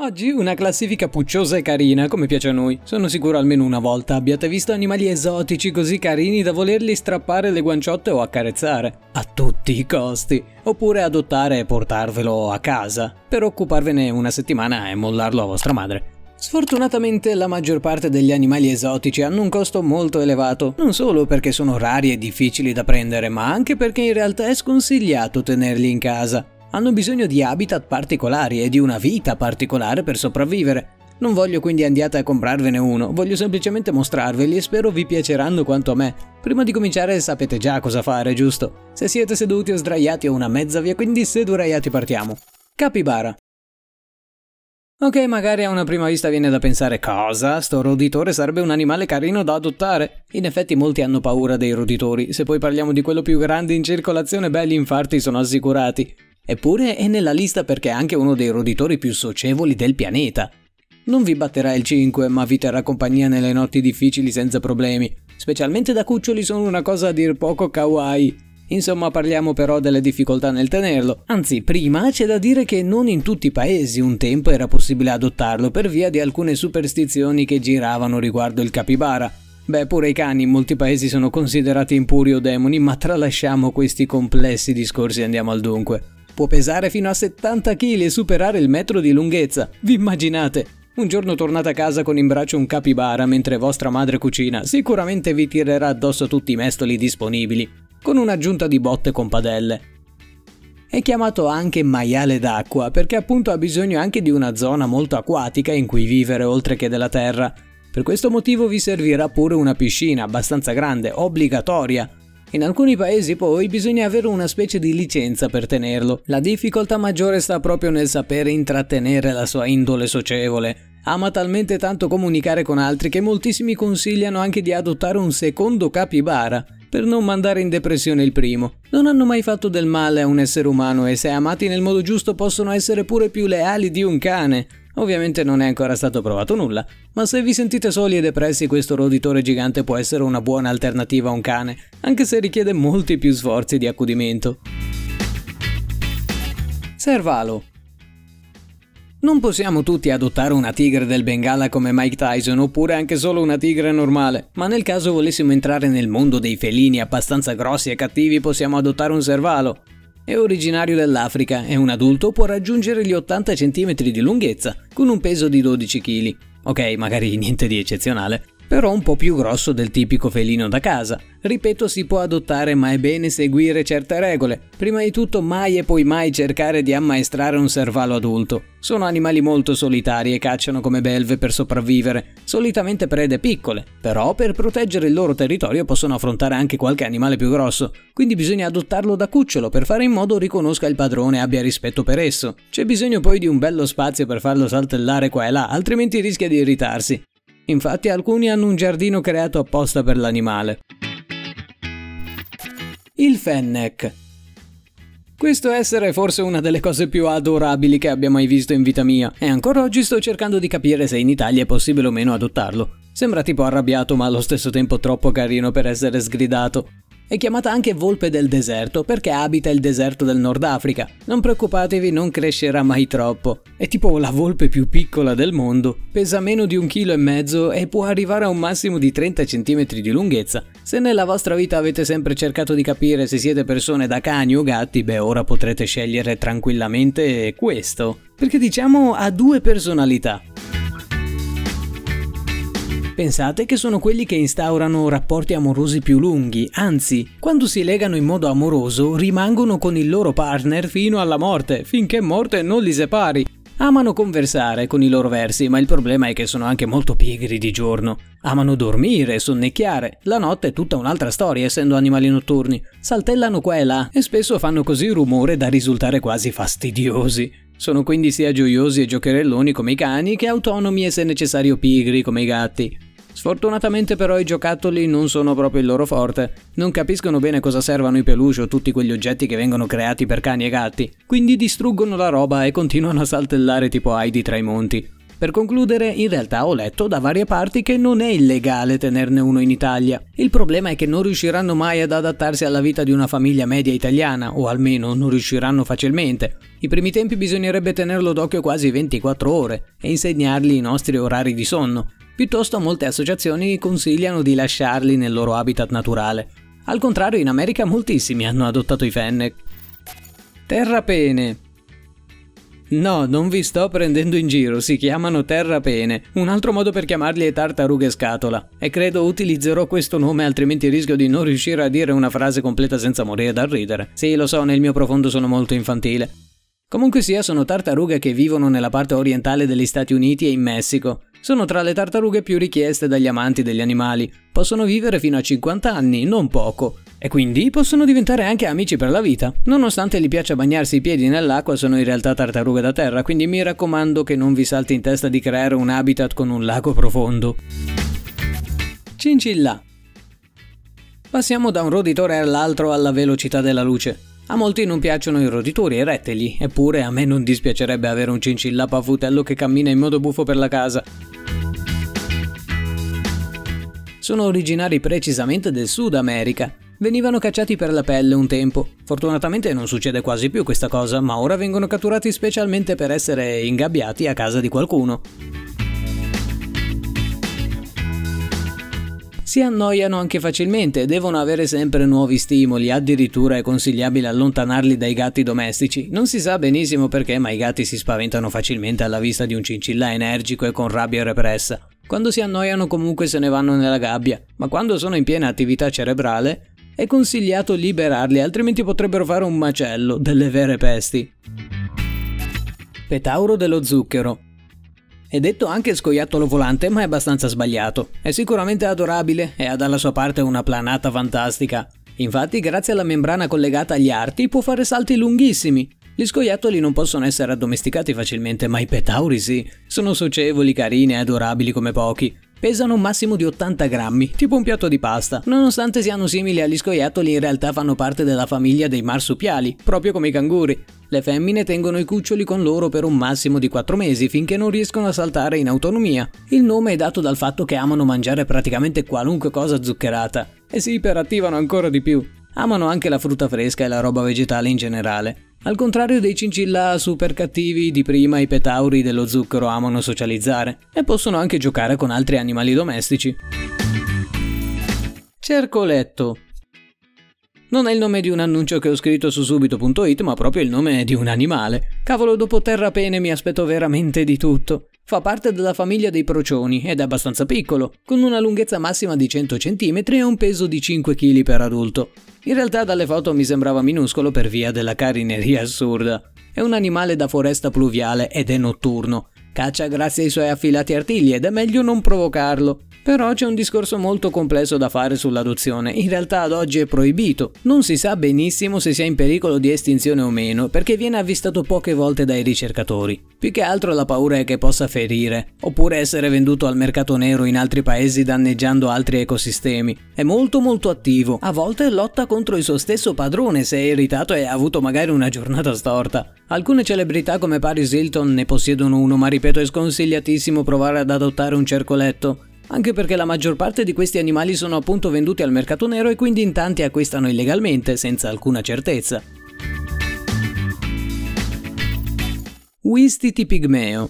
Oggi una classifica pucciosa e carina, come piace a noi. Sono sicuro almeno una volta abbiate visto animali esotici così carini da volerli strappare le guanciotte o accarezzare. A tutti i costi. Oppure adottare e portarvelo a casa. Per occuparvene una settimana e mollarlo a vostra madre. Sfortunatamente la maggior parte degli animali esotici hanno un costo molto elevato, non solo perché sono rari e difficili da prendere, ma anche perché in realtà è sconsigliato tenerli in casa hanno bisogno di habitat particolari e di una vita particolare per sopravvivere. Non voglio quindi andiate a comprarvene uno, voglio semplicemente mostrarveli e spero vi piaceranno quanto a me. Prima di cominciare sapete già cosa fare, giusto? Se siete seduti o sdraiati ho una mezza via, quindi seduraiati partiamo. Capibara. Ok, magari a una prima vista viene da pensare cosa? Sto roditore sarebbe un animale carino da adottare? In effetti molti hanno paura dei roditori, se poi parliamo di quello più grande in circolazione, beh, gli infarti sono assicurati. Eppure è nella lista perché è anche uno dei roditori più socievoli del pianeta. Non vi batterà il 5, ma vi terrà compagnia nelle notti difficili senza problemi. Specialmente da cuccioli sono una cosa a dir poco kawaii. Insomma, parliamo però delle difficoltà nel tenerlo. Anzi, prima c'è da dire che non in tutti i paesi un tempo era possibile adottarlo per via di alcune superstizioni che giravano riguardo il capibara. Beh, pure i cani in molti paesi sono considerati impuri o demoni, ma tralasciamo questi complessi discorsi e andiamo al dunque. Può pesare fino a 70 kg e superare il metro di lunghezza. Vi immaginate? Un giorno tornate a casa con in braccio un capibara mentre vostra madre cucina, sicuramente vi tirerà addosso tutti i mestoli disponibili, con un'aggiunta di botte con padelle. È chiamato anche maiale d'acqua perché appunto ha bisogno anche di una zona molto acquatica in cui vivere oltre che della terra. Per questo motivo vi servirà pure una piscina abbastanza grande, obbligatoria, in alcuni paesi poi bisogna avere una specie di licenza per tenerlo. La difficoltà maggiore sta proprio nel sapere intrattenere la sua indole socievole. Ama talmente tanto comunicare con altri che moltissimi consigliano anche di adottare un secondo capibara per non mandare in depressione il primo. Non hanno mai fatto del male a un essere umano e se amati nel modo giusto possono essere pure più leali di un cane. Ovviamente non è ancora stato provato nulla, ma se vi sentite soli e depressi questo roditore gigante può essere una buona alternativa a un cane, anche se richiede molti più sforzi di accudimento. Servalo non possiamo tutti adottare una tigre del Bengala come Mike Tyson oppure anche solo una tigre normale, ma nel caso volessimo entrare nel mondo dei felini abbastanza grossi e cattivi possiamo adottare un servalo. È originario dell'Africa e un adulto può raggiungere gli 80 cm di lunghezza, con un peso di 12 kg. Ok, magari niente di eccezionale, però un po' più grosso del tipico felino da casa. Ripeto, si può adottare, ma è bene seguire certe regole. Prima di tutto, mai e poi mai cercare di ammaestrare un servalo adulto. Sono animali molto solitari e cacciano come belve per sopravvivere, solitamente prede piccole, però per proteggere il loro territorio possono affrontare anche qualche animale più grosso, quindi bisogna adottarlo da cucciolo per fare in modo riconosca il padrone e abbia rispetto per esso. C'è bisogno poi di un bello spazio per farlo saltellare qua e là, altrimenti rischia di irritarsi. Infatti alcuni hanno un giardino creato apposta per l'animale. Il Fennec questo essere è forse una delle cose più adorabili che abbia mai visto in vita mia, e ancora oggi sto cercando di capire se in Italia è possibile o meno adottarlo. Sembra tipo arrabbiato ma allo stesso tempo troppo carino per essere sgridato. È chiamata anche volpe del deserto perché abita il deserto del Nord Africa. Non preoccupatevi, non crescerà mai troppo. È tipo la volpe più piccola del mondo, pesa meno di un chilo e mezzo e può arrivare a un massimo di 30 cm di lunghezza. Se nella vostra vita avete sempre cercato di capire se siete persone da cani o gatti, beh ora potrete scegliere tranquillamente questo. Perché diciamo ha due personalità. Pensate che sono quelli che instaurano rapporti amorosi più lunghi, anzi, quando si legano in modo amoroso rimangono con il loro partner fino alla morte, finché morte non li separi. Amano conversare con i loro versi, ma il problema è che sono anche molto pigri di giorno. Amano dormire, sonnecchiare. La notte è tutta un'altra storia, essendo animali notturni. Saltellano qua e là e spesso fanno così rumore da risultare quasi fastidiosi. Sono quindi sia gioiosi e giocherelloni come i cani che autonomi e se necessario pigri come i gatti. Sfortunatamente però i giocattoli non sono proprio il loro forte, non capiscono bene cosa servano i peluche o tutti quegli oggetti che vengono creati per cani e gatti, quindi distruggono la roba e continuano a saltellare tipo Heidi tra i monti. Per concludere, in realtà ho letto da varie parti che non è illegale tenerne uno in Italia. Il problema è che non riusciranno mai ad adattarsi alla vita di una famiglia media italiana, o almeno non riusciranno facilmente. I primi tempi bisognerebbe tenerlo d'occhio quasi 24 ore e insegnargli i nostri orari di sonno. Piuttosto molte associazioni consigliano di lasciarli nel loro habitat naturale. Al contrario in America moltissimi hanno adottato i fennec. Terrapene No, non vi sto prendendo in giro, si chiamano terrapene. Un altro modo per chiamarli è tartarughe scatola. E credo utilizzerò questo nome altrimenti rischio di non riuscire a dire una frase completa senza morire dal ridere. Sì, lo so, nel mio profondo sono molto infantile. Comunque sia, sono tartarughe che vivono nella parte orientale degli Stati Uniti e in Messico. Sono tra le tartarughe più richieste dagli amanti degli animali. Possono vivere fino a 50 anni, non poco. E quindi possono diventare anche amici per la vita. Nonostante gli piaccia bagnarsi i piedi nell'acqua, sono in realtà tartarughe da terra, quindi mi raccomando che non vi salti in testa di creare un habitat con un lago profondo. Cincilla. Passiamo da un roditore all'altro alla velocità della luce. A molti non piacciono i roditori e i rettili, eppure a me non dispiacerebbe avere un cincilla pafutello che cammina in modo buffo per la casa. Sono originari precisamente del Sud America Venivano cacciati per la pelle un tempo. Fortunatamente non succede quasi più questa cosa, ma ora vengono catturati specialmente per essere ingabbiati a casa di qualcuno. Si annoiano anche facilmente e devono avere sempre nuovi stimoli, addirittura è consigliabile allontanarli dai gatti domestici. Non si sa benissimo perché, ma i gatti si spaventano facilmente alla vista di un cincilla energico e con rabbia repressa. Quando si annoiano comunque se ne vanno nella gabbia, ma quando sono in piena attività cerebrale è consigliato liberarli, altrimenti potrebbero fare un macello, delle vere pesti. Petauro dello zucchero. È detto anche scoiattolo volante, ma è abbastanza sbagliato. È sicuramente adorabile e ha dalla sua parte una planata fantastica. Infatti, grazie alla membrana collegata agli arti, può fare salti lunghissimi. Gli scoiattoli non possono essere addomesticati facilmente, ma i petauri sì. Sono socievoli, carini e adorabili come pochi. Pesano un massimo di 80 grammi, tipo un piatto di pasta. Nonostante siano simili agli scoiattoli, in realtà fanno parte della famiglia dei marsupiali, proprio come i canguri. Le femmine tengono i cuccioli con loro per un massimo di 4 mesi finché non riescono a saltare in autonomia. Il nome è dato dal fatto che amano mangiare praticamente qualunque cosa zuccherata. E si iperattivano ancora di più. Amano anche la frutta fresca e la roba vegetale in generale. Al contrario dei cincilla super cattivi di prima, i petauri dello zucchero amano socializzare e possono anche giocare con altri animali domestici. Cercoletto. Non è il nome di un annuncio che ho scritto su subito.it, ma proprio il nome di un animale. Cavolo, dopo terrapene mi aspetto veramente di tutto. Fa parte della famiglia dei procioni ed è abbastanza piccolo, con una lunghezza massima di 100 cm e un peso di 5 kg per adulto. In realtà dalle foto mi sembrava minuscolo per via della carineria assurda. È un animale da foresta pluviale ed è notturno. Caccia grazie ai suoi affilati artigli ed è meglio non provocarlo. Però c'è un discorso molto complesso da fare sull'adozione. In realtà ad oggi è proibito. Non si sa benissimo se sia in pericolo di estinzione o meno, perché viene avvistato poche volte dai ricercatori. Più che altro la paura è che possa ferire, oppure essere venduto al mercato nero in altri paesi danneggiando altri ecosistemi. È molto molto attivo, a volte lotta contro il suo stesso padrone se è irritato e ha avuto magari una giornata storta. Alcune celebrità come Paris Hilton ne possiedono uno, ma ripeto è sconsigliatissimo provare ad adottare un cercoletto anche perché la maggior parte di questi animali sono appunto venduti al mercato nero e quindi in tanti acquistano illegalmente, senza alcuna certezza. Wistiti pigmeo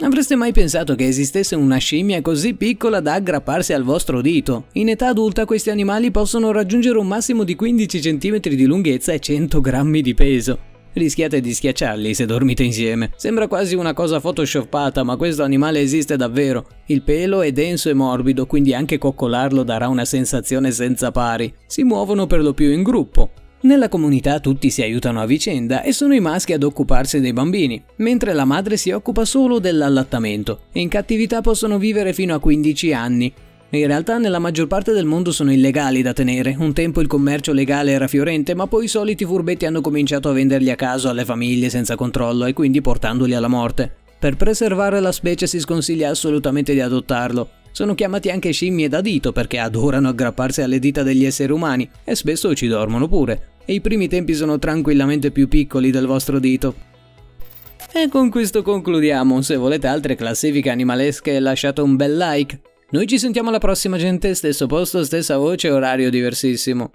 Avreste mai pensato che esistesse una scimmia così piccola da aggrapparsi al vostro dito? In età adulta questi animali possono raggiungere un massimo di 15 cm di lunghezza e 100 grammi di peso rischiate di schiacciarli se dormite insieme. Sembra quasi una cosa photoshoppata, ma questo animale esiste davvero. Il pelo è denso e morbido, quindi anche coccolarlo darà una sensazione senza pari. Si muovono per lo più in gruppo. Nella comunità tutti si aiutano a vicenda e sono i maschi ad occuparsi dei bambini, mentre la madre si occupa solo dell'allattamento. In cattività possono vivere fino a 15 anni, in realtà nella maggior parte del mondo sono illegali da tenere. Un tempo il commercio legale era fiorente, ma poi i soliti furbetti hanno cominciato a venderli a caso alle famiglie senza controllo e quindi portandoli alla morte. Per preservare la specie si sconsiglia assolutamente di adottarlo. Sono chiamati anche scimmie da dito perché adorano aggrapparsi alle dita degli esseri umani e spesso ci dormono pure. E i primi tempi sono tranquillamente più piccoli del vostro dito. E con questo concludiamo, se volete altre classifiche animalesche lasciate un bel like. Noi ci sentiamo alla prossima gente, stesso posto, stessa voce, orario diversissimo.